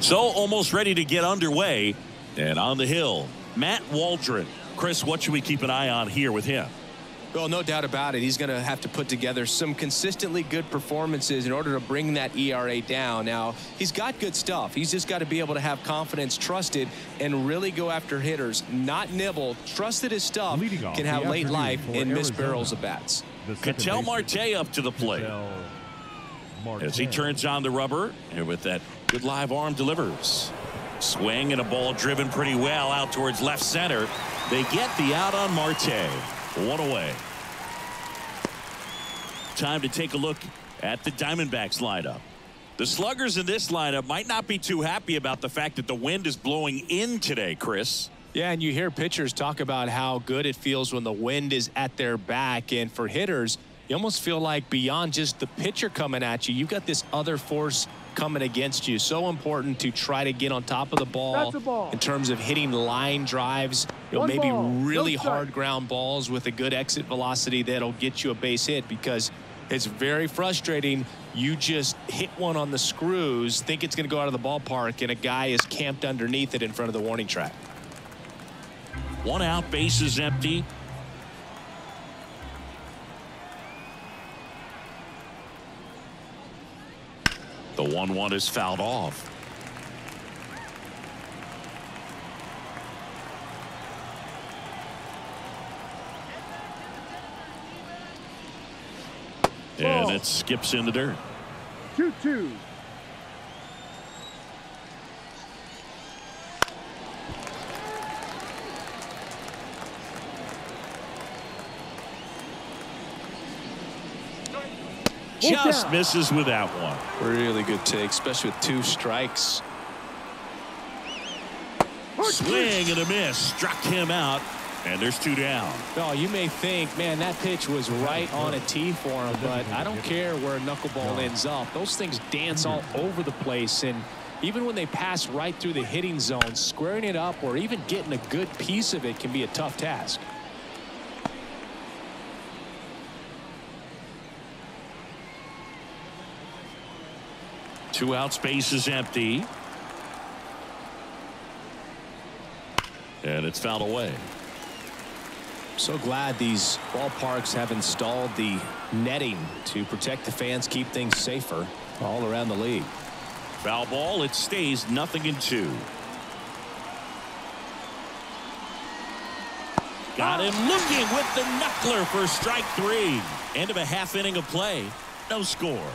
So almost ready to get underway. And on the hill, Matt Waldron. Chris, what should we keep an eye on here with him? Well, no doubt about it. He's going to have to put together some consistently good performances in order to bring that ERA down. Now, he's got good stuff. He's just got to be able to have confidence, trusted, and really go after hitters, not nibble. Trust that his stuff can have late life and miss barrels of bats. Ketel Marte up to the plate. As he turns on the rubber, and with that good live arm delivers. Swing and a ball driven pretty well out towards left center. They get the out on Marte. One away. Time to take a look at the Diamondbacks lineup. The sluggers in this lineup might not be too happy about the fact that the wind is blowing in today, Chris. Yeah, and you hear pitchers talk about how good it feels when the wind is at their back. And for hitters, you almost feel like beyond just the pitcher coming at you, you've got this other force coming against you. So important to try to get on top of the ball, ball. in terms of hitting line drives, you know, One maybe ball. really No hard ground balls with a good exit velocity that'll get you a base hit because it's very frustrating. You just hit one on the screws, think it's going to go out of the ballpark, and a guy is camped underneath it in front of the warning track. One out, base is empty. The 1 1 is fouled off. And it skips in the dirt. Two two. Just count. misses with that one. Really good take, especially with two strikes. Swing and a miss. Struck him out. And there's two down. Oh, you may think, man, that pitch was right on a tee for him, but I don't care where a knuckleball ends up. Those things dance all over the place, and even when they pass right through the hitting zone, squaring it up or even getting a good piece of it can be a tough task. Two out, space is empty. And it's fouled away. So glad these ballparks have installed the netting to protect the fans, keep things safer all around the league. Foul ball. It stays nothing in two. Got him looking with the knuckler for strike three. End of a half inning of play. No score.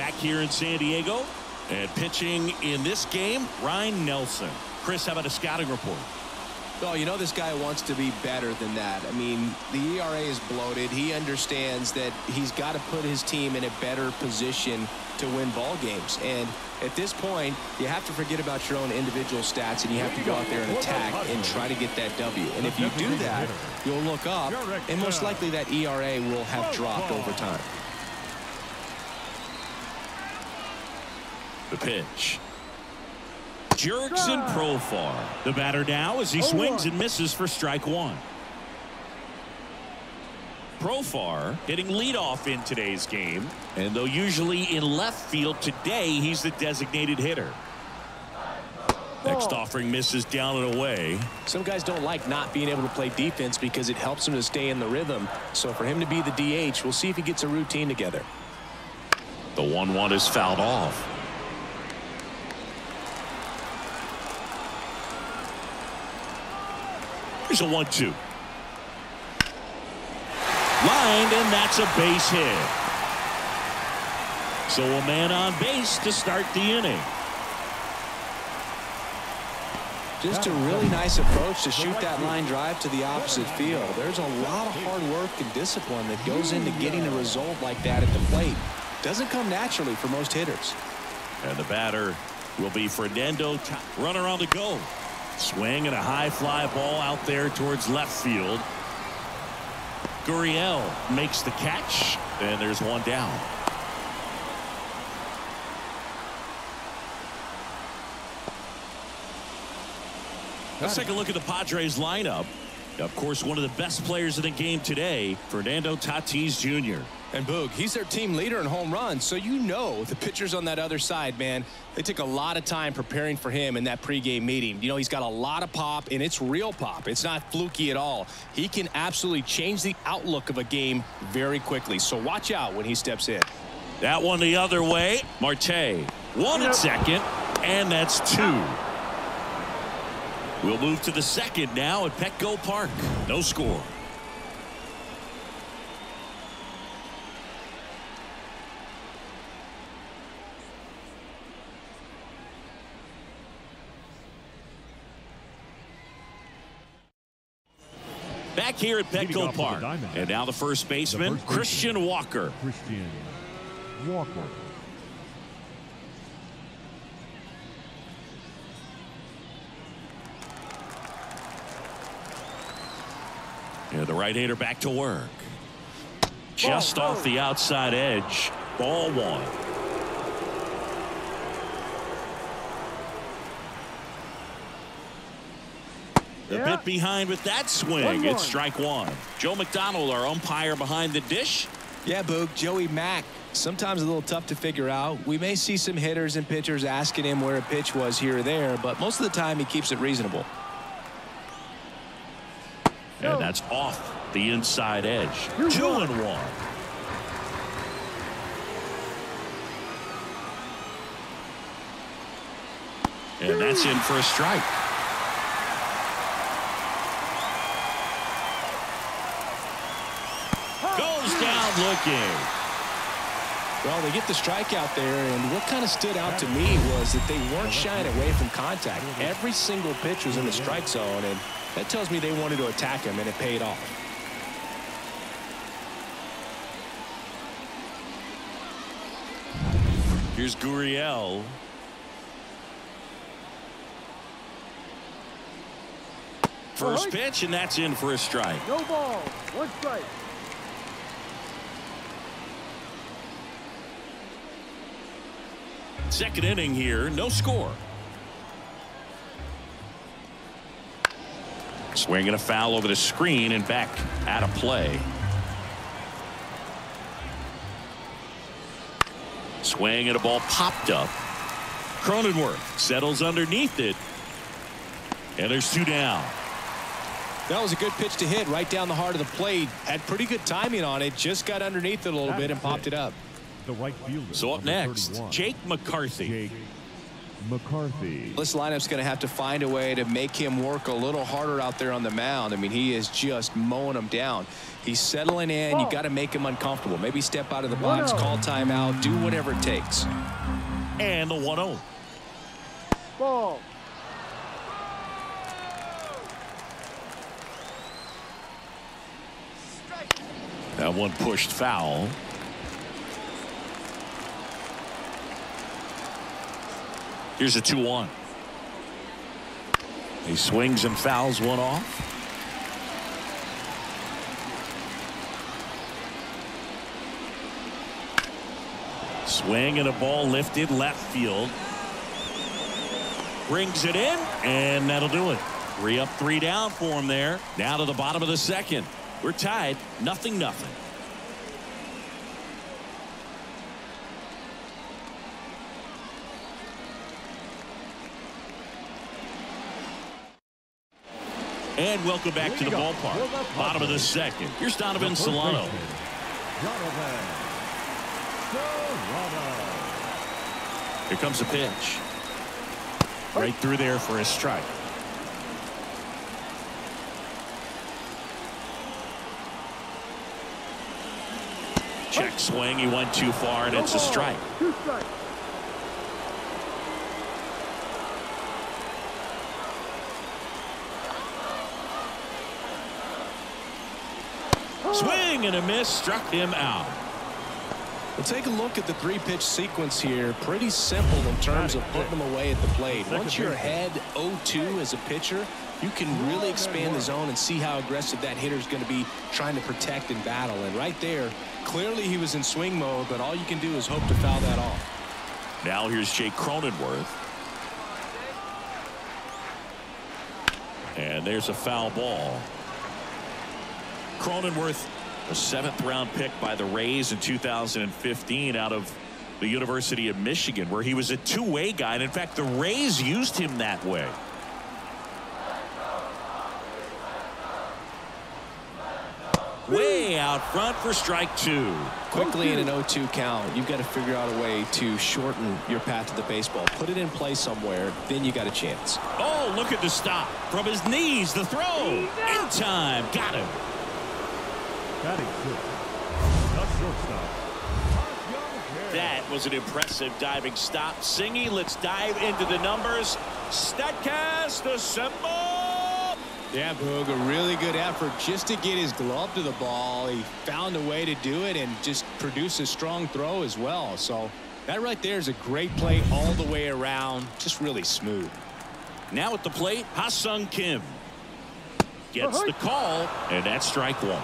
Back here in San Diego. And pitching in this game, Ryne Nelson. Chris, how about a scouting report? Well, you know this guy wants to be better than that. I mean, the ERA is bloated. He understands that he's got to put his team in a better position to win ball games. And at this point, you have to forget about your own individual stats and you have to go out there and attack and try to get that W. And if you do that, you'll look up and most likely that ERA will have dropped over time. The pitch. Jerks and ah. Profar. The batter now as he oh, swings and misses for strike one. Profar hitting leadoff in today's game. And though usually in left field today, he's the designated hitter. Next oh. offering misses down and away. Some guys don't like not being able to play defense because it helps them to stay in the rhythm. So for him to be the DH, we'll see if he gets a routine together. The 1 1 is fouled off. Here's a 1 2. Lined, and that's a base hit. So a man on base to start the inning. Just a really nice approach to shoot that line drive to the opposite field. There's a lot of hard work and discipline that goes into getting a result like that at the plate. Doesn't come naturally for most hitters. And the batter will be Fernando. Runner on the go. Swing and a high fly ball out there towards left field. Gurriel makes the catch, and there's one down. Let's take a look at the Padres lineup. Of course, one of the best players in the game today, Fernando Tatis Jr. And Boog, he's their team leader in home runs, so you know the pitchers on that other side, man, they took a lot of time preparing for him in that pregame meeting. You know, he's got a lot of pop, and it's real pop. It's not fluky at all. He can absolutely change the outlook of a game very quickly, so watch out when he steps in. That one the other way. Marte, one at second, and that's two. We'll move to the second now at Petco Park. No score. Back here at Petco Park. And now the first baseman, the first Christian baseman, Walker. Christian Walker. Yeah, the right-hander back to work. Just Ball, off the outside edge. Ball one. A yeah. bit behind with that swing. It's strike one. Joe McDonald, our umpire behind the dish. Yeah, Boog. Joey Mack. Sometimes a little tough to figure out. We may see some hitters and pitchers asking him where a pitch was here or there, but most of the time he keeps it reasonable. And that's off the inside edge. Two and one. And that's in for a strike. Looking. Well, they get the strikeout there, and what kind of stood out to me was that they weren't shying away from contact. Every single pitch was in the strike zone, and that tells me they wanted to attack him, and it paid off. Here's Gurriel. First pitch, and that's in for a strike. No ball, one strike. Second inning here, no score. Swinging a foul over the screen and back out of play. Swing and a ball popped up. Cronenworth settles underneath it. And there's two down. That was a good pitch to hit right down the heart of the plate. Had pretty good timing on it. Just got underneath it a little bit and popped it up the right fielder. So up next, 31. Jake McCarthy. Jake McCarthy. This lineup's going to have to find a way to make him work a little harder out there on the mound. I mean, he is just mowing them down. He's settling in. You got to make him uncomfortable. Maybe step out of the box, call timeout, do whatever it takes. And the 1-0. Ball. That one pushed foul. Here's a 2-1. He swings and fouls one off. Swing and a ball lifted left field. Brings it in, and that'll do it. Three up, three down for him there. Now to the bottom of the second. We're tied, nothing, nothing. And welcome back to the ballpark. Bottom of the second. Here's Donovan Solano. Here comes the pitch. Right through there for a strike. Check swing. He went too far, and it's a strike. Swing and a miss struck him out. Well, take a look at the three-pitch sequence here. Pretty simple in terms of putting them away at the plate. Once you're ahead 0-2 as a pitcher, you can really expand the zone and see how aggressive that hitter is going to be trying to protect and battle. And right there, clearly he was in swing mode, but all you can do is hope to foul that off. Now here's Jake Cronenworth. And there's a foul ball. Cronenworth A seventh round pick by the Rays in 2015 out of the University of Michigan where he was a two-way guy and in fact the Rays used him that way. Way out front for strike two. Quickly in an 0-2 count, you've got to figure out a way to shorten your path to the baseball. Put it in play somewhere, then you got a chance. Oh, look at the stop. From his knees, the throw. In time. Got him. Batting six. The shortstop. That was an impressive diving stop. Singy, let's dive into the numbers. Statcast assemble. Yeah, Boog, a really good effort just to get his glove to the ball. He found a way to do it and just produce a strong throw as well. So that right there is a great play all the way around. Just really smooth. Now at the plate, Ha-Seong Kim. Gets the uh-huh. call, and that's strike one.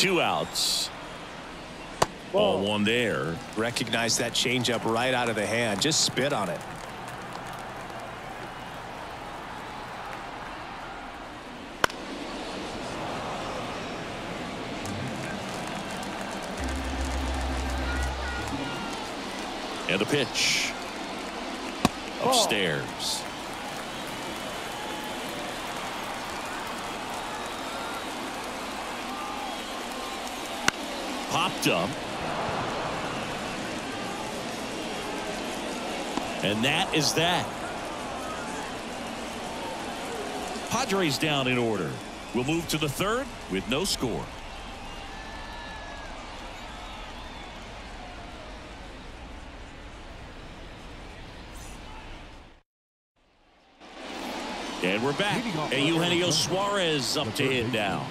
Two outs. Ball one there. Recognize that changeup right out of the hand. Just spit on it. And the pitch. Upstairs. Popped up. And that is that. Padres down in order. We'll move to the third with no score. And we're back. And Eugenio Suarez up to hit now.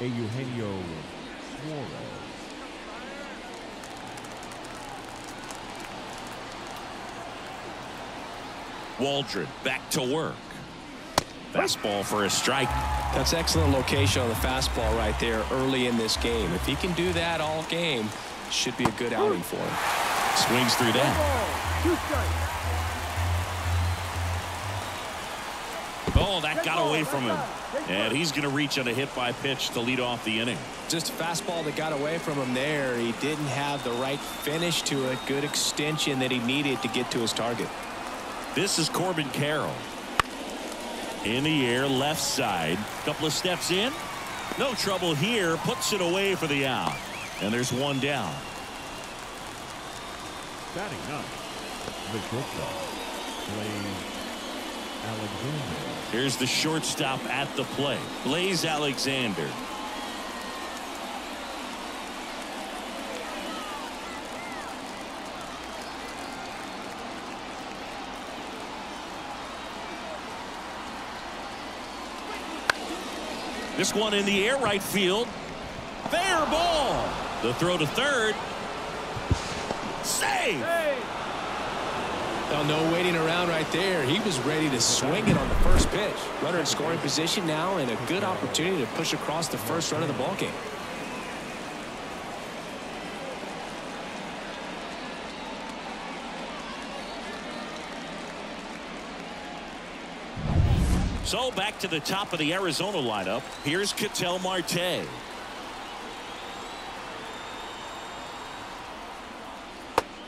Eugenio Suarez. Waldron back to work. Fastball for a strike. That's excellent location on the fastball right there early in this game. If he can do that all game, should be a good outing for him. Swings through that. Ball. Two strikes. Oh, that got away from him. And he's going to reach on a hit by pitch to lead off the inning. Just a fastball that got away from him there. He didn't have the right finish to it. Good extension that he needed to get to his target. This is Corbin Carroll. In the air, left side. Couple of steps in. No trouble here. Puts it away for the out. And there's one down. Batting ninth. The shortstop. Blaze Alexander. Here's the shortstop at the play. Blaze Alexander. This one in the air right field. Fair ball. The throw to third. Save. Oh, no waiting around right there. He was ready to swing it on the first pitch. Runner in scoring position now and a good opportunity to push across the first run of the ball game. So back to the top of the Arizona lineup. Here's Ketel Marte.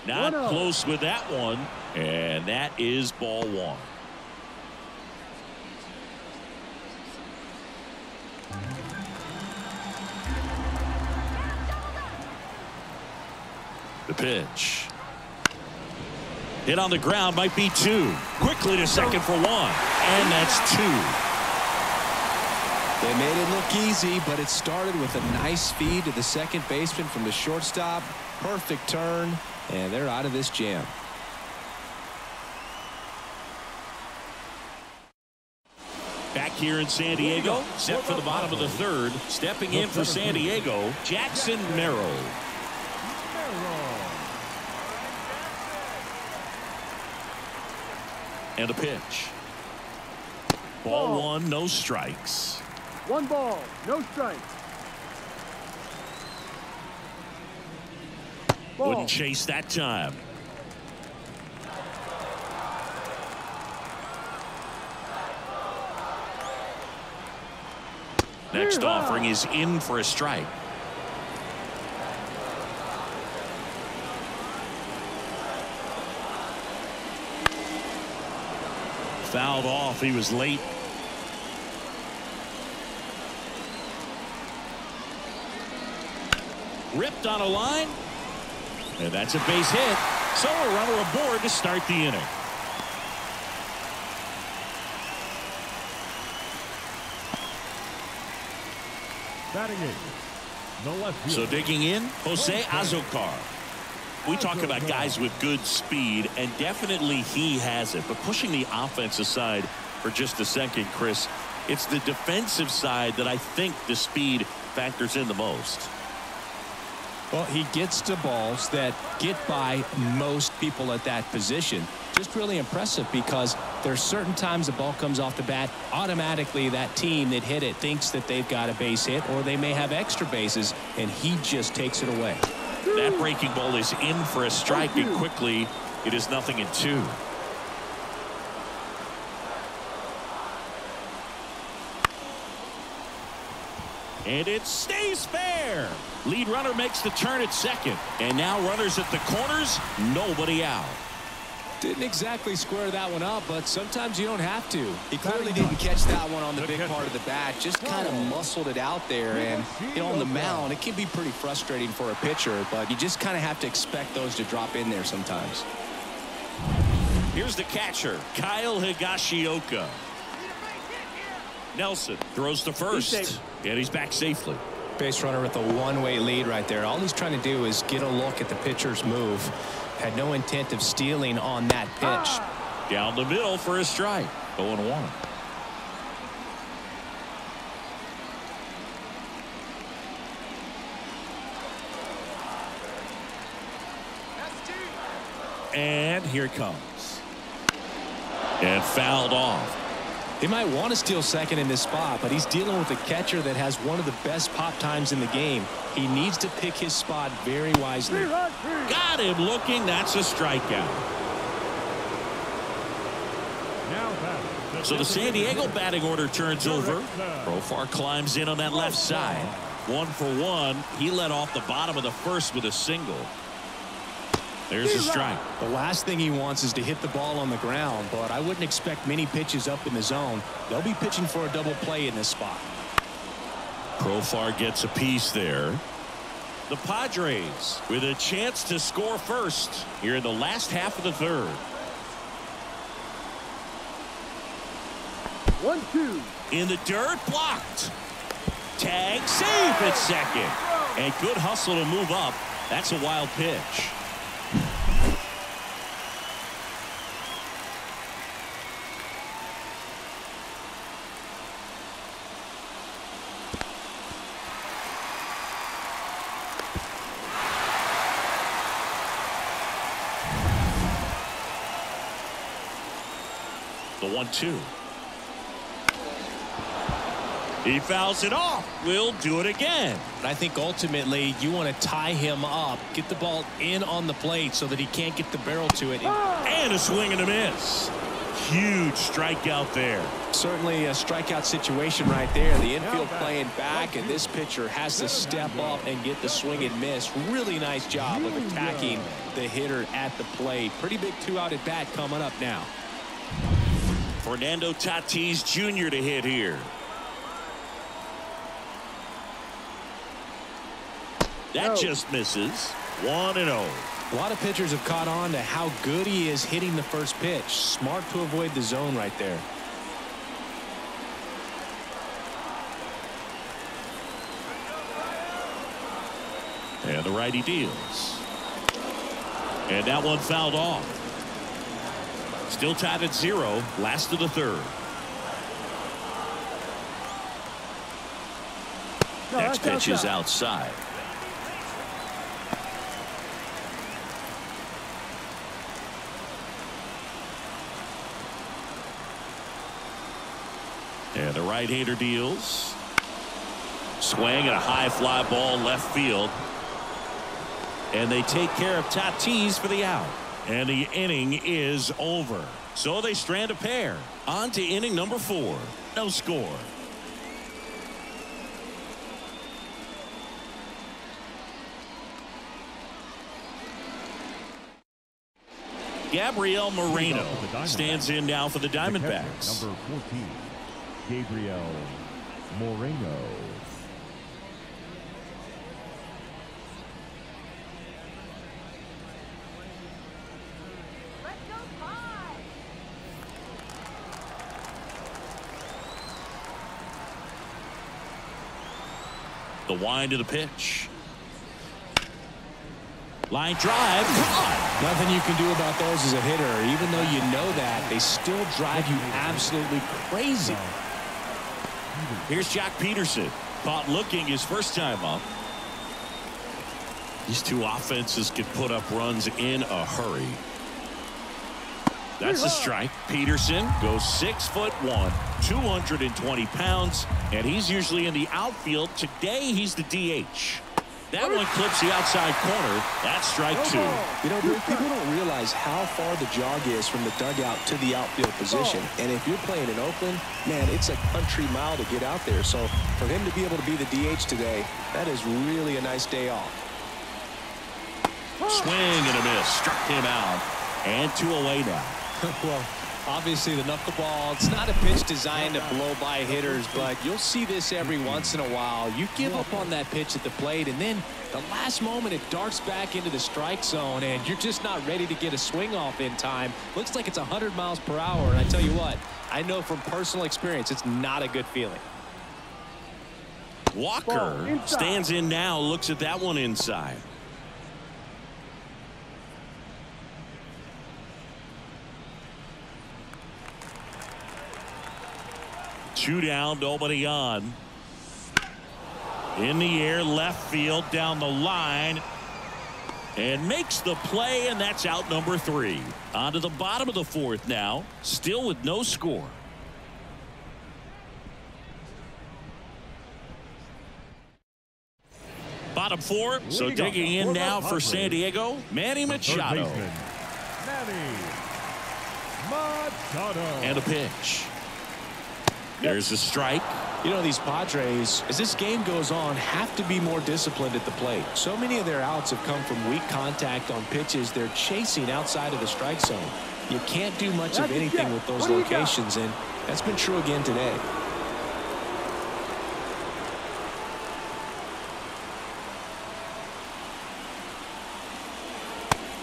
Not close with that one. And that is ball one. The pitch. Hit on the ground might be two. Quickly to second for one. And that's two. They made it look easy, but it started with a nice feed to the second baseman from the shortstop. Perfect turn, and they're out of this jam. Back here in San Diego, set for the bottom of the third. Stepping in for San Diego, Jackson Merrill. And a pitch. Ball one, no strikes. One ball, no strikes. Ball. Wouldn't chase that time. Next offering is in for a strike. Fouled off. He was late. Ripped on a line. And that's a base hit. So a runner aboard to start the inning. Batting eighth, the left field. So digging in, Jose Azocar. We talk about guys with good speed, and definitely he has it. But pushing the offense aside for just a second, Chris, it's the defensive side that I think the speed factors in the most. Well, he gets to balls that get by most people at that position. Just really impressive because there's certain times the ball comes off the bat, automatically that team that hit it thinks that they've got a base hit or they may have extra bases, and he just takes it away. That breaking ball is in for a strike, and quickly it is nothing in two. And it stays fair. Lead runner makes the turn at second. And now runners at the corners, nobody out. Didn't exactly square that one up, but sometimes you don't have to. He clearly didn't catch that one on the big part of the bat. Just kind of muscled it out there. And you know, on the mound, it can be pretty frustrating for a pitcher, but you just kind of have to expect those to drop in there sometimes. Here's the catcher, Kyle Higashioka. Nelson throws to first. And he's back safely. Base runner with a one-way lead right there. All he's trying to do is get a look at the pitcher's move. Had no intent of stealing on that pitch. Ah. Down the middle for a strike. 0 1. And here comes. And fouled off. They might want to steal second in this spot, but he's dealing with a catcher that has one of the best pop times in the game. He needs to pick his spot very wisely. Got him looking. That's a strikeout. So the San Diego batting order turns over. Profar climbs in on that left side. One for one. He led off the bottom of the first with a single. There's a strike. The last thing he wants is to hit the ball on the ground, but I wouldn't expect many pitches up in the zone. They'll be pitching for a double play in this spot. Profar gets a piece there. The Padres with a chance to score first here in the last half of the third. One, two. In the dirt, blocked. Tag safe at second. And good hustle to move up. That's a wild pitch. The one-two. He fouls it off. We'll do it again. But I think ultimately you want to tie him up, get the ball in on the plate so that he can't get the barrel to it. And a swing and a miss. Huge strikeout there. Certainly a strikeout situation right there. The infield playing back, and this pitcher has to step up and get the swing and miss. Really nice job of attacking the hitter at the plate. Pretty big two-out at bat coming up now. Fernando Tatis Jr. to hit here. That just misses. 1 and 0. A lot of pitchers have caught on to how good he is hitting the first pitch. Smart to avoid the zone right there. And the righty deals. And that one fouled off. Still tied at zero. Last of the third. No, Next pitch is outside. And the right-hander deals. Swing and a high fly ball left field. And they take care of Tatis for the out. And the inning is over. So they strand a pair. On to inning number four. No score. Gabriel Moreno stands in now for the Diamondbacks. Number 14, Gabriel Moreno. The wind of the pitch. Line drive. Gone. Nothing you can do about those as a hitter. Even though you know that, they still drive you absolutely crazy. Here's Joc Pederson. Caught looking his first time up. These two offenses can put up runs in a hurry. That's a strike. Pederson goes six foot one, 220 pounds, and he's usually in the outfield. Today, he's the DH. That one clips the outside corner. That's strike two. You know, people don't realize how far the jog is from the dugout to the outfield position. And if you're playing in Oakland, man, it's a country mile to get out there. So for him to be able to be the DH today, that is really a nice day off. Swing and a miss. Struck him out. And two away now. well, obviously the knuckleball, it's not a pitch designed to blow by hitters, but you'll see this every once in a while. You give up on that pitch at the plate, and then the last moment it darts back into the strike zone, and you're just not ready to get a swing off in time. Looks like it's 100 miles per hour, and I tell you what, I know from personal experience it's not a good feeling. Walker stands in now, looks at that one inside. Two down, nobody on. In the air, left field, down the line. And makes the play, and that's out number three. On to the bottom of the fourth now, still with no score. Bottom four, so digging in now for San Diego, Manny Machado. Manny Machado. And a pitch. There's a strike. You know, these Padres, as this game goes on, have to be more disciplined at the plate. So many of their outs have come from weak contact on pitches they're chasing outside of the strike zone. You can't do much of anything with those locations, and that's been true again today.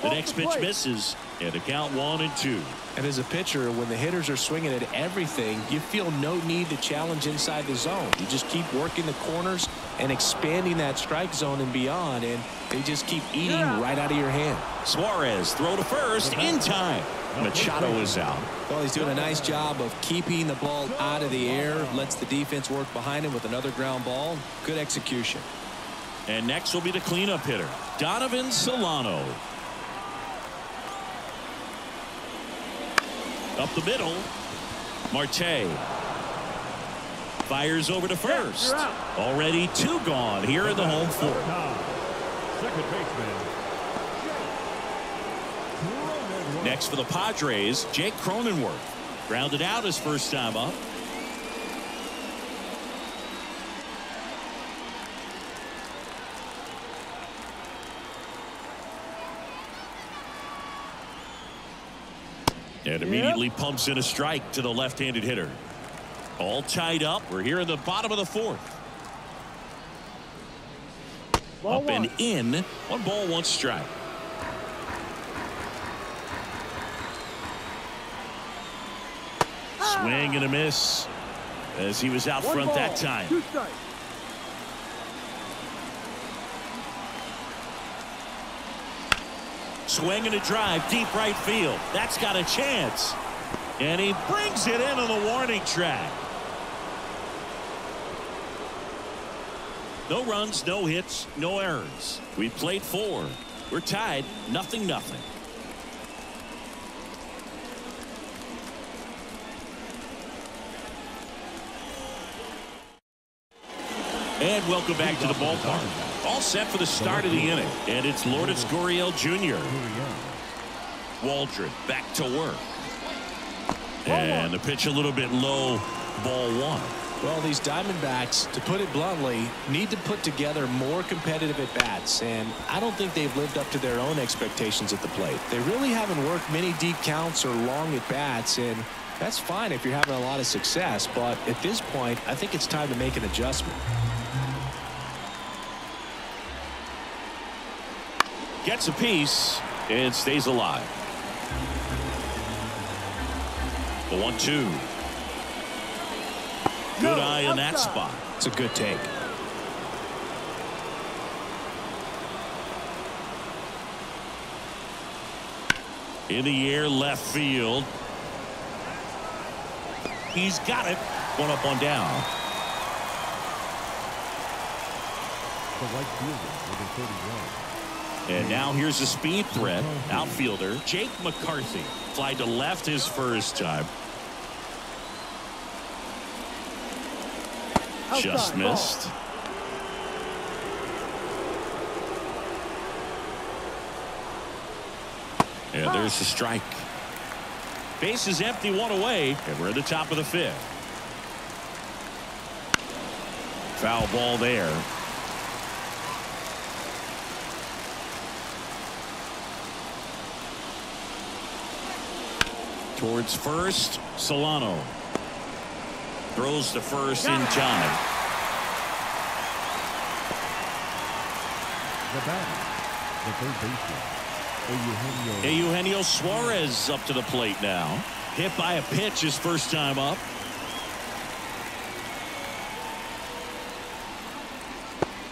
The next pitch misses, and a count one and two. And as a pitcher, when the hitters are swinging at everything, you feel no need to challenge inside the zone. You just keep working the corners and expanding that strike zone and beyond, and they just keep eating right out of your hand. Suarez throw to first uh-huh. in time. Uh-huh. Machado is out. Well, he's doing a nice job of keeping the ball out of the air, lets the defense work behind him with another ground ball. Good execution. And next will be the cleanup hitter, Donovan Solano. Up the middle. Marte. Fires over to first. Already two gone here in the home fourth. Second baseman. Next for the Padres, Jake Cronenworth. Grounded out his first time up. And immediately pumps in a strike to the left-handed hitter. All tied up. We're here in the bottom of the fourth. Ball up one. and in. One ball, one strike. Ah. Swing and a miss as he was out One front ball, that time. Two strikes. Swing and a drive deep right field. That's got a chance. And he brings it in on the warning track. No runs, no hits, no errors. We played four. We're tied, nothing, nothing. And welcome back to the ballpark. All set for the start of the inning. And it's Lourdes Gurriel Jr. Waldron back to work. And the pitch a little bit low. Ball one. Well, these Diamondbacks, to put it bluntly, need to put together more competitive at-bats, and I don't think they've lived up to their own expectations at the plate. They really haven't worked many deep counts or long at-bats, and that's fine if you're having a lot of success, but at this point, I think it's time to make an adjustment. Gets a piece and stays alive. The one-two. Good eye in that spot. It's a good take. In the air left field. He's got it. One up, one down. The right fielder with a 31. And now here's a speed threat. Outfielder Jake McCarthy. Fly to left his first time. Just missed. And ah. there's the strike. Base is empty, one away, and we're at the top of the fifth. Foul ball there. Towards first, Solano. Throws to first in time. The batter, the third baseman, Eugenio. Eugenio Suarez up to the plate now. Hit by a pitch his first time up.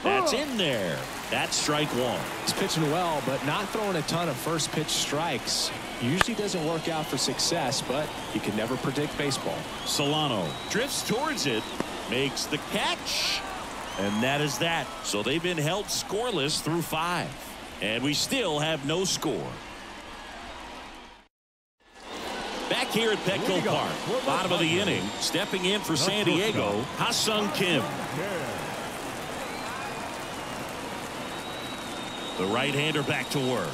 That's oh. in there. That's strike one. He's pitching well, but not throwing a ton of first pitch strikes. Usually doesn't work out for success, but you can never predict baseball. Solano drifts towards it, makes the catch, and that is that. So they've been held scoreless through five, and we still have no score. Back here at Petco Park, bottom of the inning, stepping in for San Diego, Ha-Seong Kim. The right-hander back to work.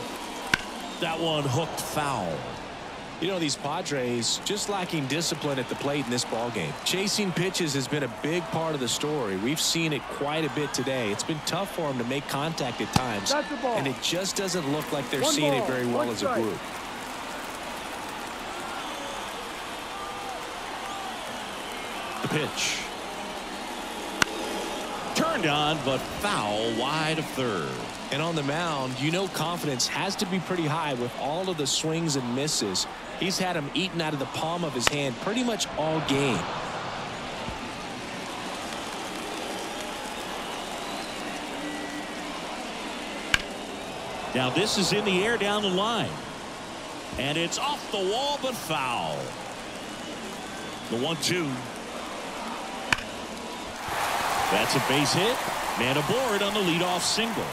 That one hooked foul. You know, these Padres just lacking discipline at the plate in this ball game. Chasing pitches has been a big part of the story. We've seen it quite a bit today. It's been tough for them to make contact at times, and it just doesn't look like they're One seeing ball, it very well as a group. The pitch. Turned on, but foul wide of third. And on the mound, you know confidence has to be pretty high with all of the swings and misses. He's had them eaten out of the palm of his hand pretty much all game. Now this is in the air down the line. And it's off the wall, but foul. The one-two. That's a base hit. Man aboard on the leadoff single.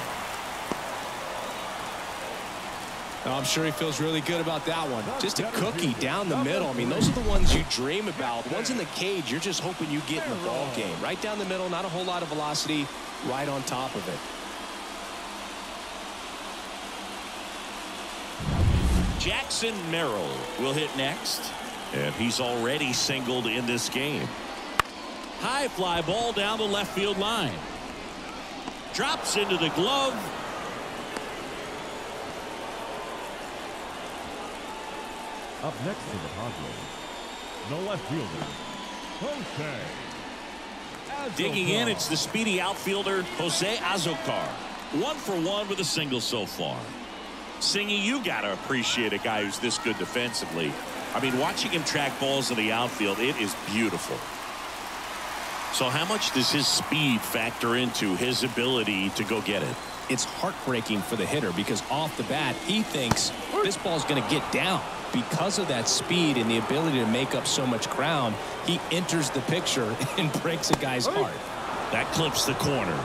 Oh, I'm sure he feels really good about that one. Just a cookie down the middle. I mean, those are the ones you dream about. The ones in the cage, you're just hoping you get in the ball game. Right down the middle, not a whole lot of velocity, right on top of it. Jackson Merrill will hit next. And he's already singled in this game. High fly ball down the left field line. Drops into the glove. Up next for the Padres, the left fielder, Jose. Digging in, it's the speedy outfielder, Jose Azocar. One for one with a single so far. Singy, you got to appreciate a guy who's this good defensively. I mean, watching him track balls in the outfield, it is beautiful. So how much does his speed factor into his ability to go get it? It's heartbreaking for the hitter because off the bat, he thinks this ball's going to get down. Because of that speed and the ability to make up so much ground, he enters the picture and breaks a guy's heart. That clips the corner.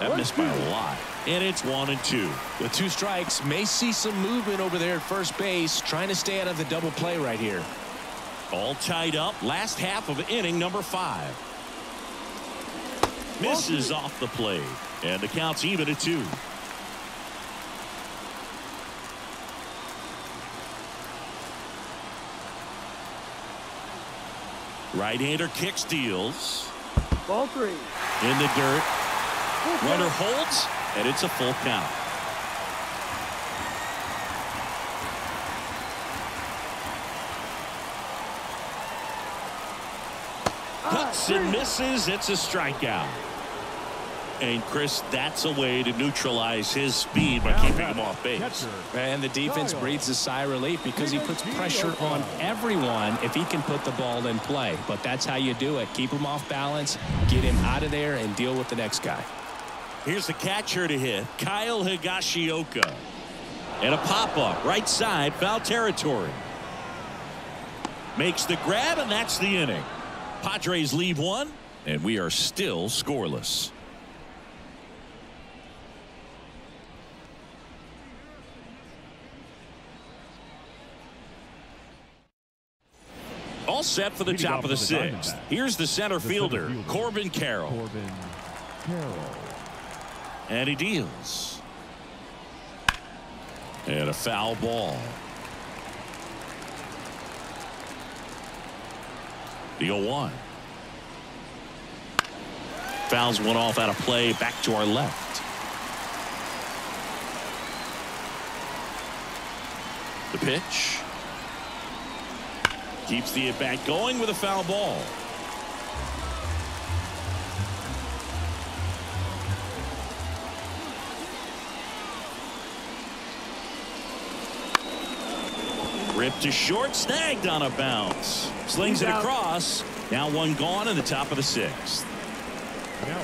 That missed by a lot. And it's one and two. The two strikes, may see some movement over there at first base, trying to stay out of the double play right here. All tied up. Last half of inning number five. Misses off the plate. And the count's even at two. Right-hander kick steals. Ball three. In the dirt. Runner holds, and it's a full count. Cuts and misses. It's a strikeout. And Chris, that's a way to neutralize his speed by keeping him off base. And the defense breathes a sigh of relief because he puts pressure on everyone if he can put the ball in play. But that's how you do it. Keep him off balance, get him out of there, and deal with the next guy. Here's the catcher to hit, Kyle Higashioka. And a pop-up, right side, foul territory. Makes the grab, and that's the inning. Padres leave one, and we are still scoreless. All set for the top of the sixth. Here's the center fielder, fielder, Corbin Carroll. Corbin Carroll. And he deals. And a foul ball. The 0-1. Fouls one off out of play back to our left. The pitch. Keeps the at bat going with a foul ball. Ripped to short, snagged on a bounce. Slings it out. across. Now one gone in the top of the sixth. Now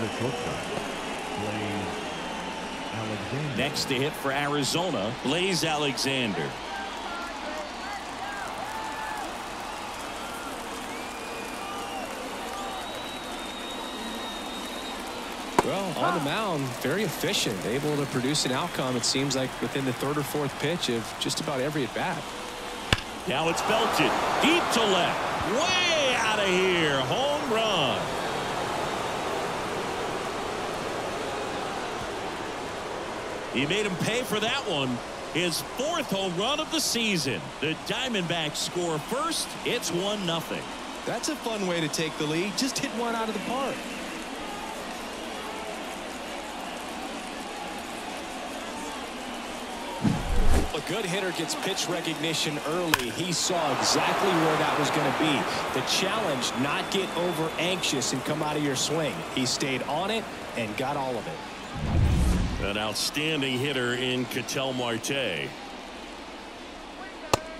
the Blaze Alexander. Next to hit for Arizona, Blaze Alexander. Well, on the mound, very efficient, able to produce an outcome, it seems like, within the third or fourth pitch of just about every at bat. Now it's belted deep to left. Way out of here. Home run. He made him pay for that one. His fourth home run of the season. The Diamondbacks score first. It's 1 nothing. That's a fun way to take the lead. Just hit one out of the park. Good hitter gets pitch recognition early. He saw exactly where that was going to be. The challenge, not get over anxious and come out of your swing. He stayed on it and got all of it. An outstanding hitter in Ketel Marte.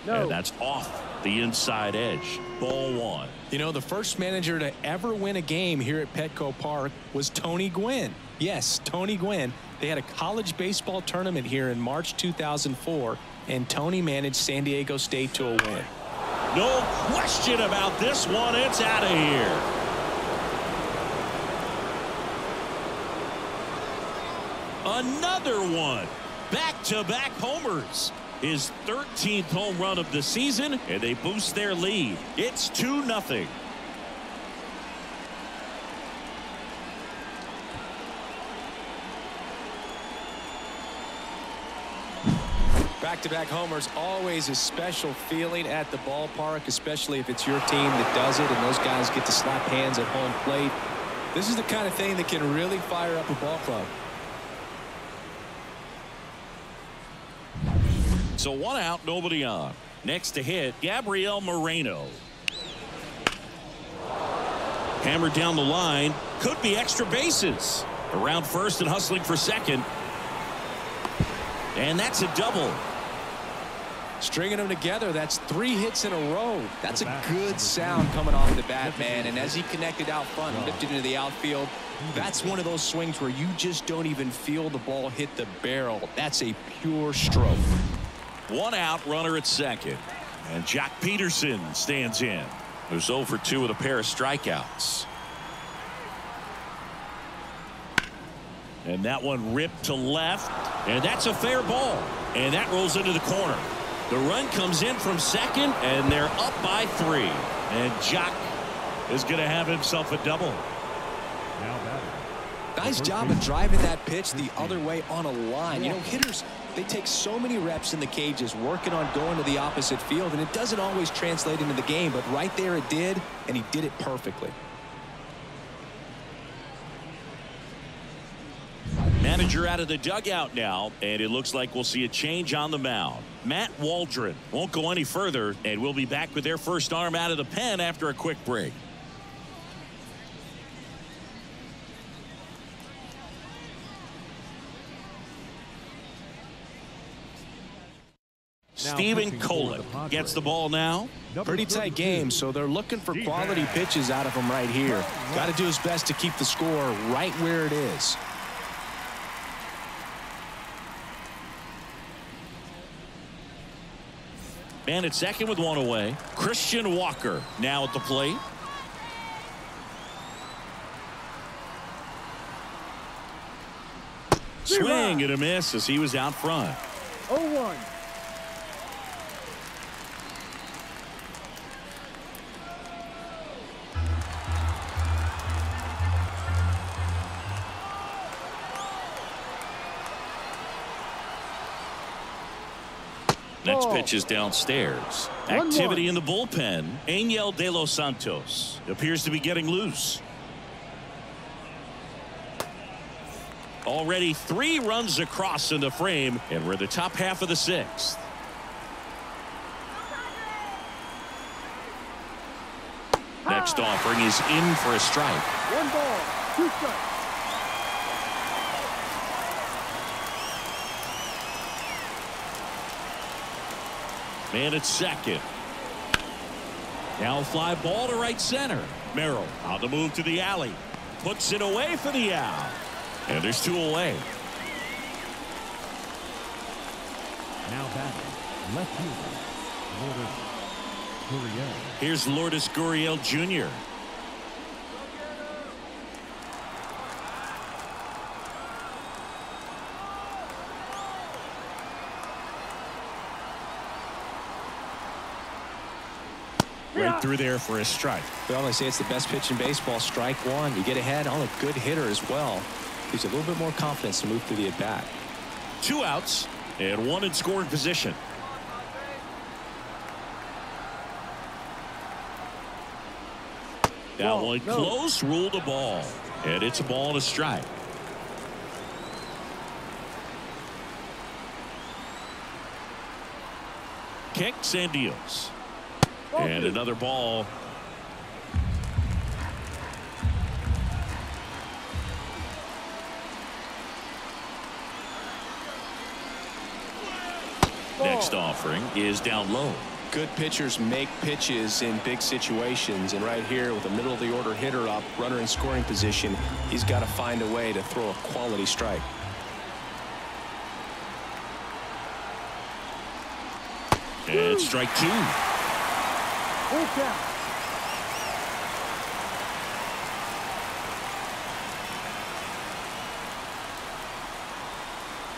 No. And that's off the inside edge. Ball one. You know, the first manager to ever win a game here at Petco Park was Tony Gwynn. Yes, Tony Gwynn. They had a college baseball tournament here in March 2004, and Tony managed San Diego State to a win. No question about this one. It's out of here. Another one. Back-to-back homers. His 13th home run of the season, and they boost their lead. It's 2 Back-to-back homers, always a special feeling at the ballpark, especially if it's your team that does it and those guys get to slap hands at home plate. This is the kind of thing that can really fire up a ball club. So one out, nobody on. Next to hit, Gabriel Moreno. Hammered down the line. Could be extra bases. Around first and hustling for second. And that's a double. Stringing them together, that's three hits in a row. That's a good sound coming off the bat, man. And as he connected out front and lifted into the outfield, that's one of those swings where you just don't even feel the ball hit the barrel. That's a pure stroke. One out, runner at second. And Joc Pederson stands in. Who's 0 for 2 with a pair of strikeouts. And that one ripped to left. And that's a fair ball. And that rolls into the corner. The run comes in from second, and they're up by three. And Joc is going to have himself a double. Nice job of driving that pitch the other way on a line. You know, hitters, they take so many reps in the cages working on going to the opposite field, and it doesn't always translate into the game, but right there it did, and he did it perfectly. Manager out of the dugout now, and it looks like we'll see a change on the mound. Matt Waldron won't go any further, and we'll be back with their first arm out of the pen after a quick break. Stephen Kolek gets the ball now. Pretty tight game, so they're looking for quality pitches out of him right here. Got to do his best to keep the score right where it is. Man at second with one away. Christian Walker now at the plate. Swing and a miss as he was out front. 0-1. Next pitch oh. is downstairs. Activity in the bullpen. Enyel De Los Santos appears to be getting loose. Already three runs across in the frame, and we're the top half of the sixth. Next offering is in for a strike. One ball, two strikes. Man at second. Now fly ball to right center. Merrill on the move to the alley. Puts it away for the out. And there's two away. Now batting, left fielder, Lourdes Gurriel. Here's Lourdes Gurriel Jr. through there for a strike. Well, they say it's the best pitch in baseball. Strike one. You get ahead on a good hitter as well. Gives you a little bit more confidence to move through the at-bat. Two outs and one in scoring position. That Ball, one no. close ruled a ball. And it's a ball and a strike. Kicks and deals. Ball And another ball. Next offering is down low. Good pitchers make pitches in big situations. And right here with a middle of the order hitter up, runner in scoring position, he's got to find a way to throw a quality strike. And strike two. Full count.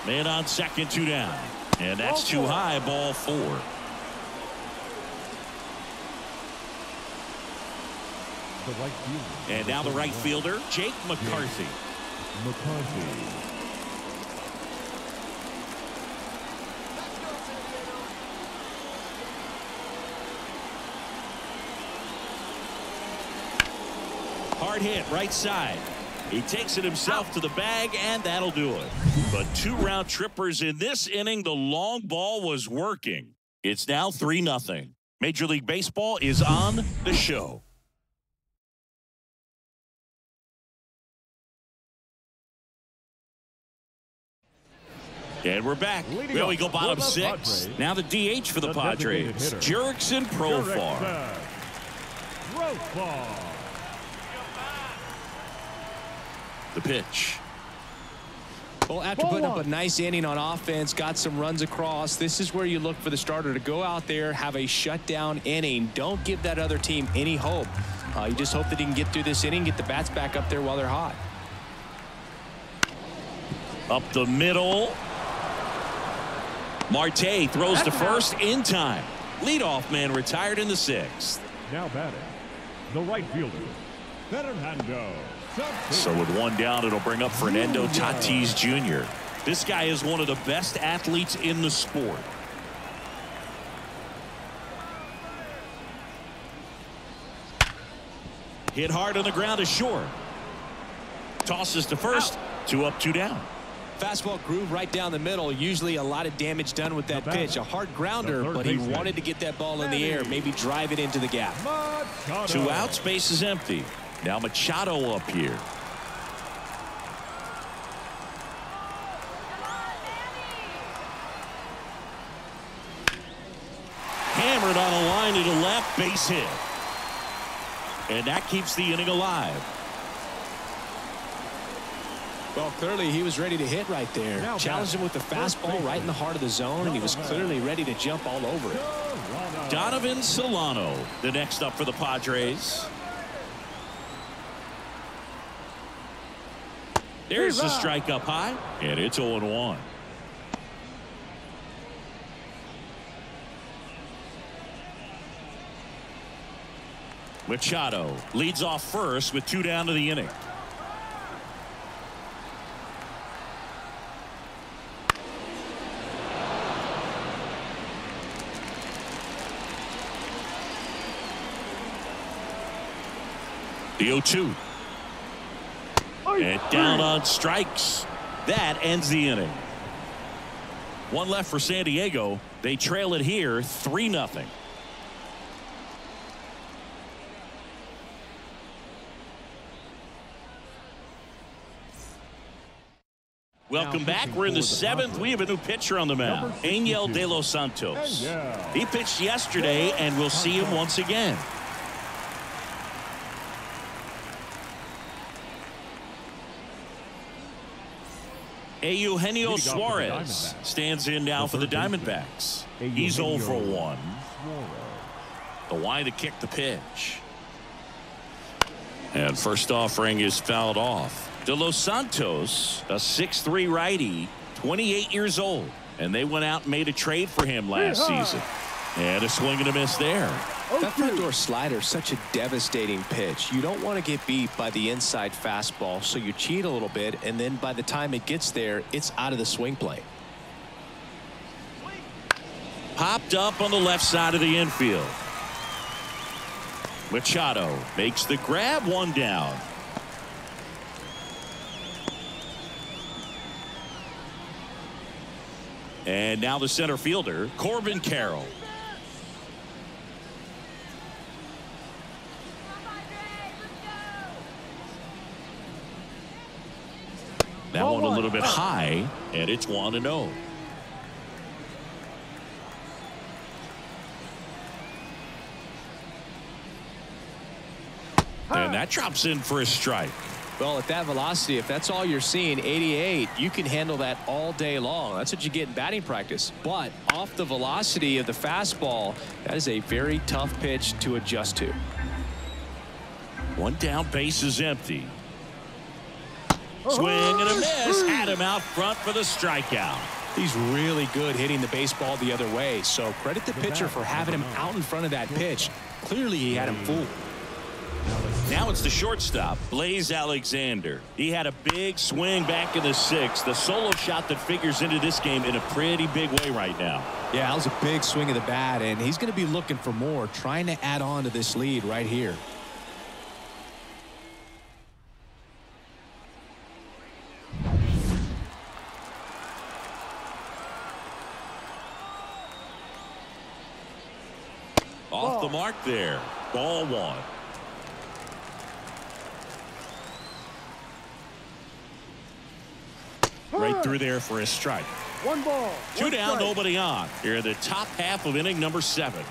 Man on second, two down. And that's too high, ball four. The right fielder. And now the right fielder, Jake McCarthy. McCarthy. Hit, right side. He takes it himself to the bag, and that'll do it. But two round trippers in this inning, the long ball was working. It's now 3 nothing. Major League Baseball is on the show. And we're back. Leading Well, we go bottom six. Padres, Now the DH for the, Padres, Jurickson Profar. Profar. The pitch. Well, after Ball putting up a nice inning on offense, got some runs across, this is where you look for the starter to go out there, have a shutdown inning. Don't give that other team any hope. Uh, you just hope that he can get through this inning, get the bats back up there while they're hot. Up the middle. Marte throws to first in time. Leadoff man retired in the sixth. Now batting, the right fielder, Fernando. Tatis. So with one down, it'll bring up Fernando Tatis Jr. This guy is one of the best athletes in the sport. Hit hard on the ground is short. Tosses to first. Two up, two down. Fastball groove right down the middle. Usually a lot of damage done with that pitch. A hard grounder, but he wanted to get that ball in the air. Maybe drive it into the gap. Machado. Two outs, base is empty. Now Machado up here. Hammered on a line to the left, base hit. And that keeps the inning alive. Well, clearly he was ready to hit right there. Now Challenged him with the fastball right in the heart of the zone, and he was clearly ready to jump all over it. Donovan Solano, the next up for the Padres. There's the strike up high, and it's 0 1. Machado leads off first with two down to the inning. The 0 2. And down on strikes. That ends the inning. One left for San Diego. They trail it here 3 0. Welcome back. We're in the seventh. We have a new pitcher on the mound. Enyel De Los Santos. He pitched yesterday, and we'll see him once again. Eugenio Leading off for the Suarez stands in now for the Diamondbacks. He's over 1. The line to kick the pitch. And first offering is fouled off. De Los Santos, a 6'3 righty, 28 years old. And they went out and made a trade for him last season. And a swing and a miss there. That front door slider is such a devastating pitch. You don't want to get beat by the inside fastball, so you cheat a little bit, and then by the time it gets there, it's out of the swing plate. Popped up on the left side of the infield. Machado makes the grab one down. And now the center fielder, Corbin Carroll. That Ball one a little bit high, and it's 1 and oh. 0. And that drops in for a strike. Well, at that velocity, if that's all you're seeing, 88, you can handle that all day long. That's what you get in batting practice. But off the velocity of the fastball, that is a very tough pitch to adjust to. One down, base is empty. Swing and a oh, miss. Had him out front for the strikeout. He's really good hitting the baseball the other way. So credit the pitcher for having him out in front of that pitch. Clearly, he had him mm. fooled. Now it's the shortstop, Blaze Alexander. He had a big swing back in the sixth. The solo shot that figures into this game in a pretty big way right now. Yeah, that was a big swing of the bat, and he's going to be looking for more, trying to add on to this lead right here. Off the mark there. Ball one. Right through there for a strike. One ball. Two one down, strike. nobody on. Here in the top half of inning number seven.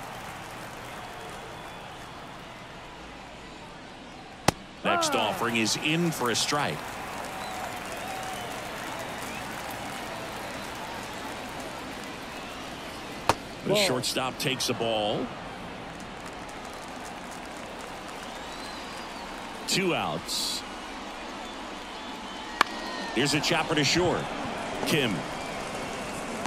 Next ah. offering is in for a strike. The shortstop takes a ball. Two outs. Here's a chopper to short. Kim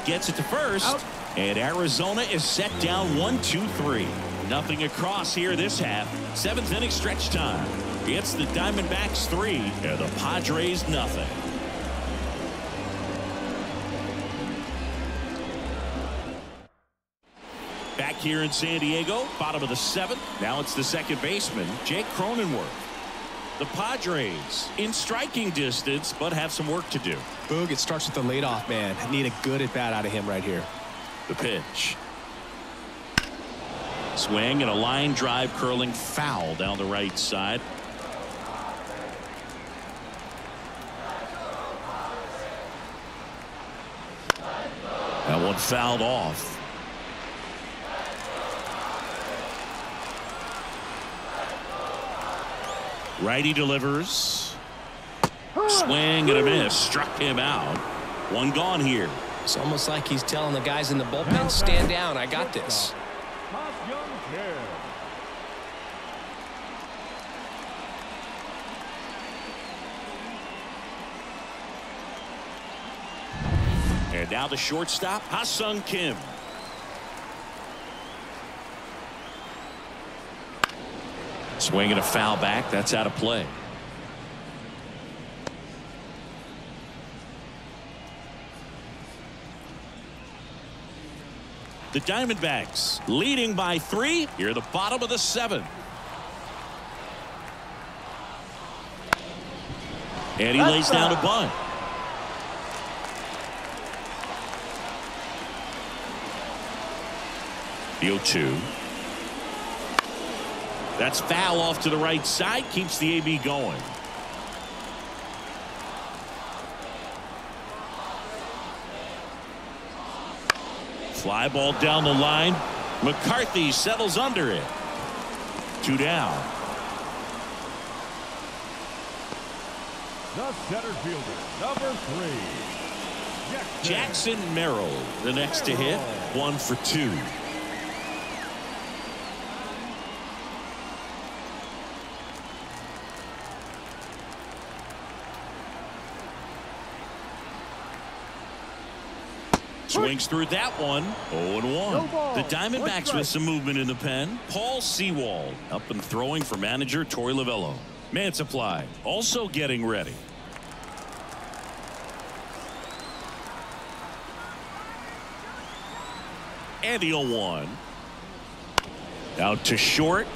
gets it to first. Out. And Arizona is set down one, two, three. Nothing across here this half. Seventh inning stretch time. It's the Diamondbacks three and the Padres nothing. Back here in San Diego, bottom of the seventh. Now it's the second baseman, Jake Cronenworth. The Padres in striking distance, but have some work to do. Boog, it starts with the leadoff man. I need a good at bat out of him right here. The pitch. Swing and a line drive curling foul down the right side. That one fouled off. Righty delivers. Swing and a miss. Struck him out. One gone here. It's almost like he's telling the guys in the bullpen, stand down, I got this. Top Young Care. And now the shortstop, Ha-Seong Kim. Swinging a foul back. That's out of play. The Diamondbacks leading by three. Here at the bottom of the seventh. And he That's lays down a bunt. The 0-2. That's foul off to the right side. Keeps the AB going. Fly ball down the line. McCarthy settles under it. Two down. The center fielder, number three. Jackson. Jackson Merrill, the next to hit. One for two. Swings through that one. 0 and 1. No ball. The Diamondbacks with some movement in the pen. Paul Sewald up and throwing for manager Torey Lovullo. Man supply also getting ready. And the 0 1. Out to short.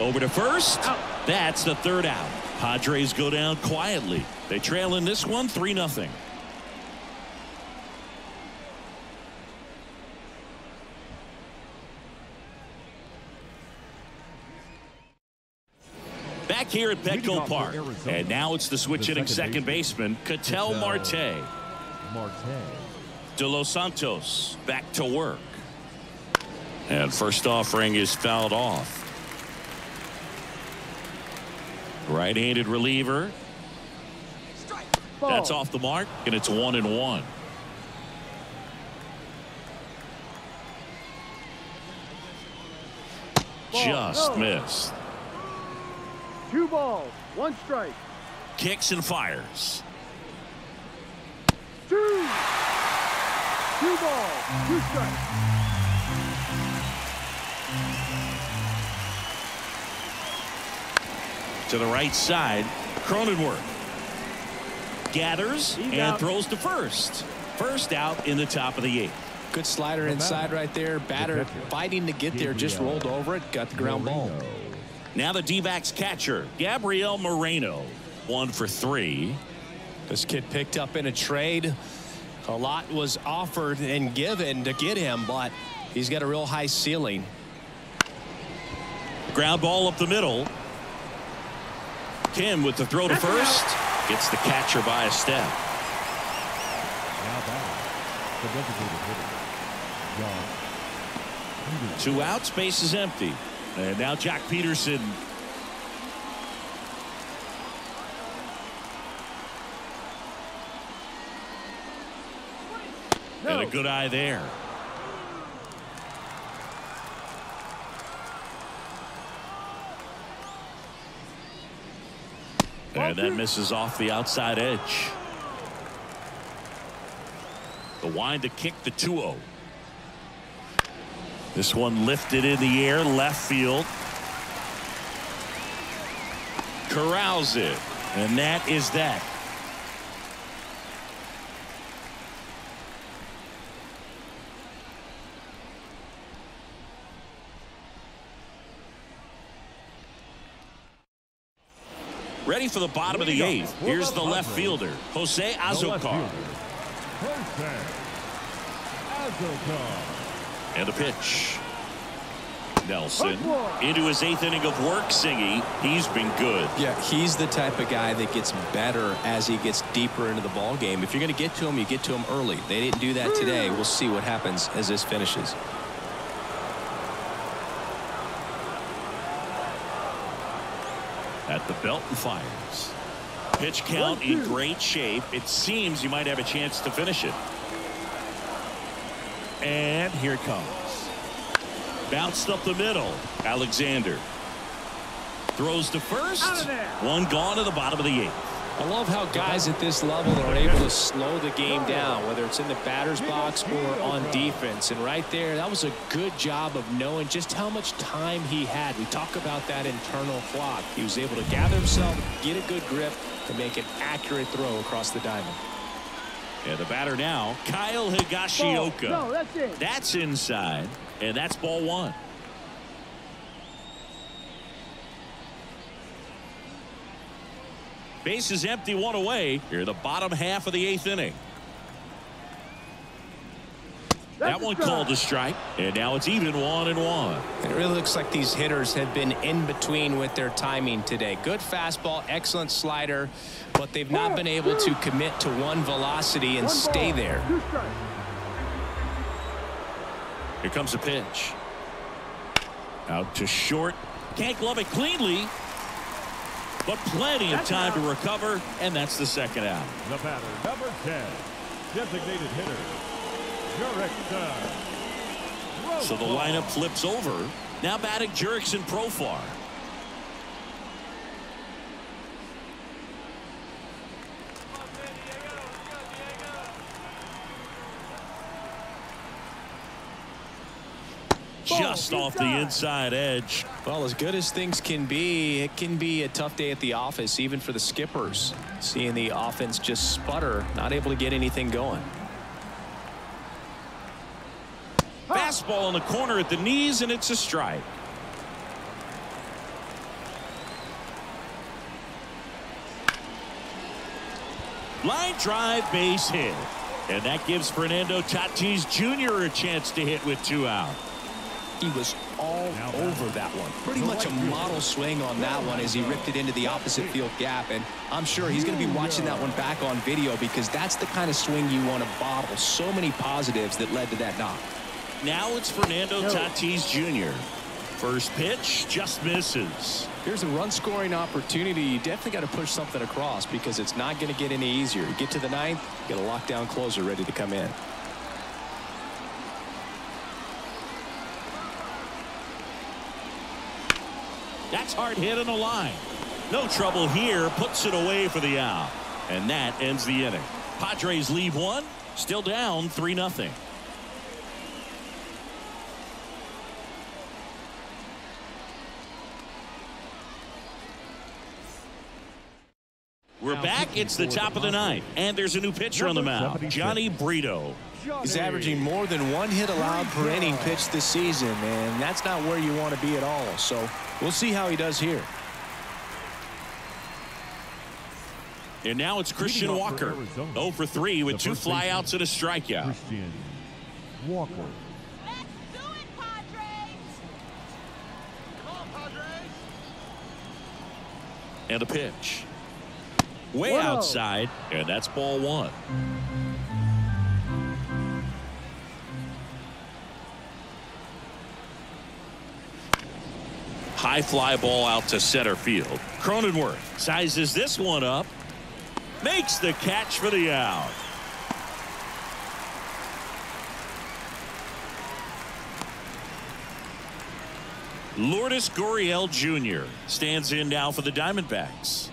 Over to first. Out. That's the third out. Padres go down quietly. They trail in this one 3 0. Back here at Petco Park. And now it's the switch the hitting second second baseman, Ketel Ketel. Marte. Uh, Marte. De Los Santos back to work. And first offering is fouled off. Right-handed reliever. That's off the mark, and it's one and one. Just missed. Two balls. One strike. Kicks and fires. Two. Two balls. Two strikes. to the right side. Cronenworth gathers He's and out. throws to first. First out in the top of the eighth. Good slider inside right there. Batter fighting to get there, just rolled over it, got the ground ball. Moreno. Now the D-backs catcher, Gabriel Moreno. One for three. This kid picked up in a trade. A lot was offered and given to get him, but he's got a real high ceiling. Ground ball up the middle. Kim with the throw to first. Gets the catcher by a step. Now back. The designated hitter. John. Pederson. Two outs, base is empty. And now Joc Pederson. And a good eye there. And that misses off the outside edge. The wind to kick the 2-0. This one lifted in the air left field. Corrals it. And that is that. Ready for the bottom of the eighth. Here's the left fielder, Jose Azocar. Jose Azocar. And a pitch. Nelson into his eighth inning of work Singy. He's been good. Yeah, he's the type of guy that gets better as he gets deeper into the ball game. If you're going to get to him, you get to him early. They didn't do that today. We'll see what happens as this finishes. At the belt and fires. Pitch count in great shape. It seems you might have a chance to finish it. And here it comes. Bounced up the middle. Alexander throws to first. One gone to the bottom of the eighth. I love how guys at this level are able to slow the game down, whether it's in the batter's box or on defense. And right there, that was a good job of knowing just how much time he had. We talk about that internal clock. He was able to gather himself, get a good grip, and make an accurate throw across the diamond. And the batter now, Kyle Higashioka. No, that's it. That's inside, and that's ball one. Base is empty, one away. Here, the bottom half of the eighth inning. That's that one called a strike, and now it's even one and one. It really looks like these hitters have been in between with their timing today. Good fastball, excellent slider, but they've not been able to commit to one velocity and One stay ball, there. Here comes a pitch. Out to short. Can't glove it cleanly. But plenty of That's time to recover, and that's the second out. The batter, number 10, designated hitter, Jurickson. So the lineup flips over. Now batting Jurickson Profar. Just off the inside edge. Well, as good as things can be, it can be a tough day at the office, even for the skippers. Seeing the offense just sputter, not able to get anything going. Fastball in the corner at the knees, and it's a strike. Line drive base hit. And that gives Fernando Tatis Jr. a chance to hit with two out. He was all Now over that one. Pretty much a model swing on that one as he ripped it into the opposite field gap. And I'm sure he's going to be watching that one back on video because that's the kind of swing you want to bottle. So many positives that led to that knock. Now it's Fernando No. Tatis Jr. First pitch just misses. Here's a run scoring opportunity. You definitely got to push something across because it's not going to get any easier. You get to the ninth, get a lockdown closer ready to come in. That's hard hit on the line. No trouble here. Puts it away for the out. And that ends the inning. Padres leave one. Still down 3 nothing. We're back. It's the top of the ninth. And there's a new pitcher on the mound. Jhony Brito. He's averaging more than one hit allowed per inning pitched this season, and that's not where you want to be at all. So we'll see how he does here. And now it's Christian Leading off for Walker. Arizona. 0 for 3 with two two first baseman. flyouts and a strikeout. Christian Walker. Let's do it, Padres! Come on, Padres! And a pitch. Way Whoa. outside. And that's ball one. High fly ball out to center field. Cronenworth sizes this one up. Makes the catch for the out. Lourdes Gurriel Jr. stands in now for the Diamondbacks.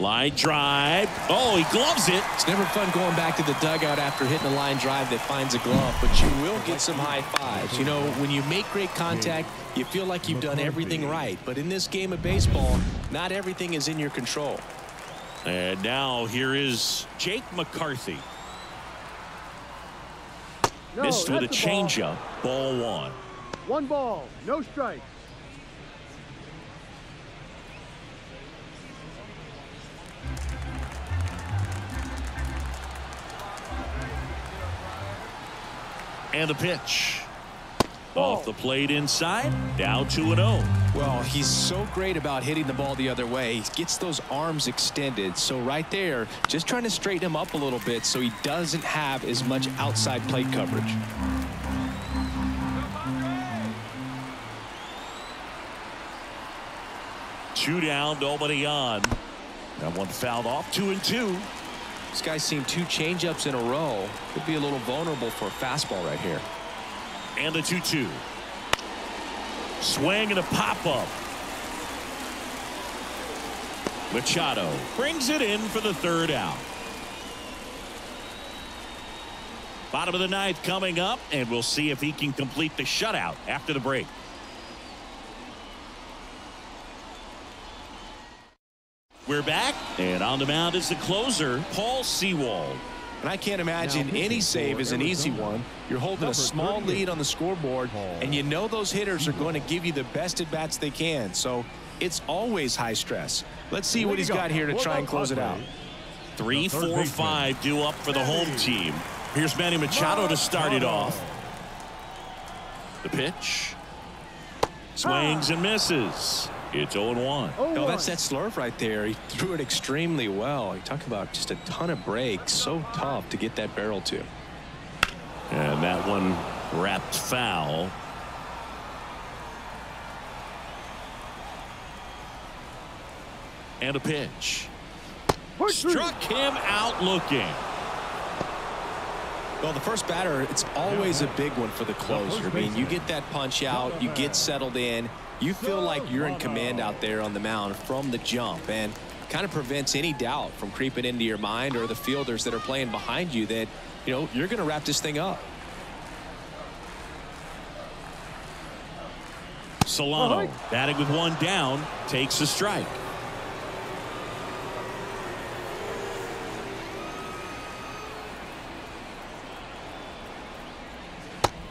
Line drive. Oh, he gloves it. It's never fun going back to the dugout after hitting a line drive that finds a glove, but you will get some high fives. You know, when you make great contact, you feel like you've done everything right. But in this game of baseball, not everything is in your control. And now here is Jake McCarthy. No, Missed with a that's the ball. changeup. Ball one. One ball, no strikes. And the pitch. Off the plate inside. Down 2 0. Well, he's so great about hitting the ball the other way. He gets those arms extended. So right there, just trying to straighten him up a little bit so he doesn't have as much outside plate coverage. Two down, nobody on. That one fouled off. Two and two. This guy's seen two changeups in a row. Could be a little vulnerable for a fastball right here. And the 2 2. Swing and a pop up. Machado brings it in for the third out. Bottom of the ninth coming up, and we'll see if he can complete the shutout after the break. We're back, and on the mound is the closer, Paul Sewald. And I can't imagine any save is an easy one. You're holding a small lead on the scoreboard, and you know those hitters are going to give you the best at bats they can. So it's always high stress. Let's see what he's got here to try and close it out. Three, four, five due up for the home team. Here's Manny Machado to start it off. The pitch. Swings and misses. It's 0-1. Oh, No, one. that's that slurve right there. He threw it extremely well. You talk about just a ton of breaks. So tough to get that barrel to. And that one wrapped foul. And a pitch. Point. Struck him out looking. Well, the first batter, it's always a big one for the closer. I mean, you get that punch out, you get settled in, you feel like you're in command out there on the mound from the jump, and kind of prevents any doubt from creeping into your mind or the fielders that are playing behind you that, you know, you're going to wrap this thing up. Solano Ahoy. batting with one down takes a strike.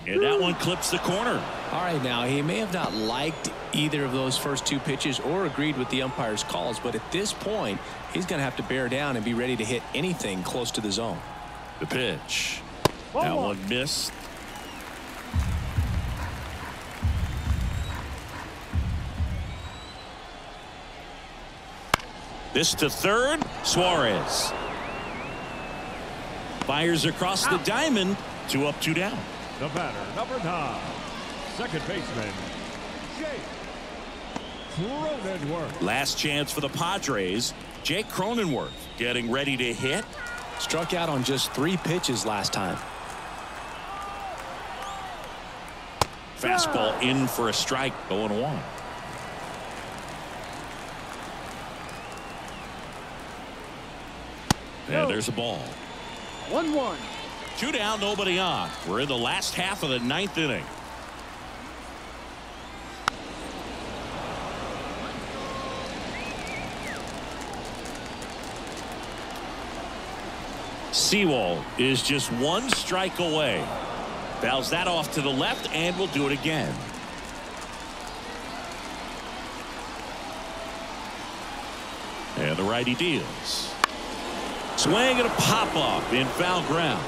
And that one clips the corner. All right, now, he may have not liked either of those first two pitches or agreed with the umpire's calls, but at this point, he's going to have to bear down and be ready to hit anything close to the zone. The pitch. Ball That one. one missed. This to third. Suarez. Fires across the diamond. Two up, two down. The batter, number nine, second baseman, Jake Cronenworth. Last chance for the Padres. Jake Cronenworth getting ready to hit. Struck out on just three pitches last time. Fastball in for a strike. Going one. And there's a ball. One one. Two down, nobody on. We're in the last half of the ninth inning. Sewald is just one strike away. Fouls that off to the left and will do it again. And the righty deals. Swing and a pop up in foul ground.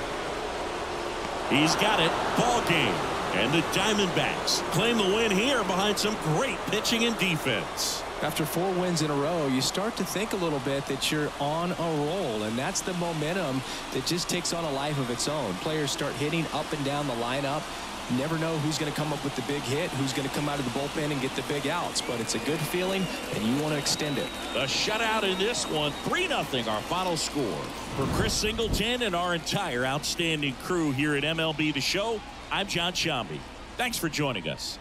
He's got it. Ball game. And the Diamondbacks claim the win here behind some great pitching and defense. After four wins in a row, you start to think a little bit that you're on a roll, and that's the momentum that just takes on a life of its own. Players start hitting up and down the lineup. You never know who's going to come up with the big hit, who's going to come out of the bullpen and get the big outs, but it's a good feeling, and you want to extend it. A shutout in this one, 3-0 our final score. For Chris Singleton and our entire outstanding crew here at MLB The Show, I'm Jon Sciambi. Thanks for joining us.